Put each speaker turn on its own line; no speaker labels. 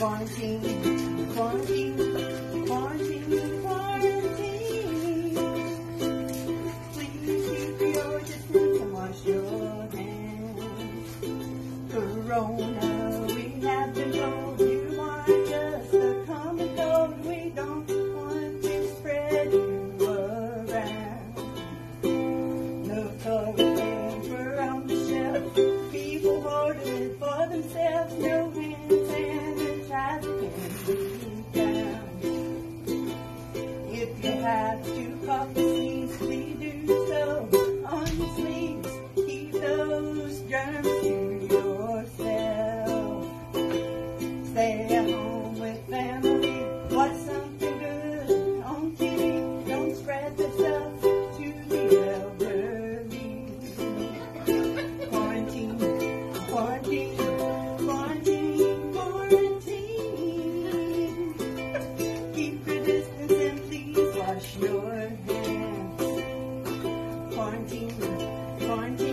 Quarantine, quarantine, quarantine, quarantine. Please keep your distance and wash your hands. Corona, we have been told you are just a common cold. We don't want to spread you around. No covering around the shelf. People hoarded for themselves. No they have to prophecies, we do so. wash your hands. Quarantine, quarantine.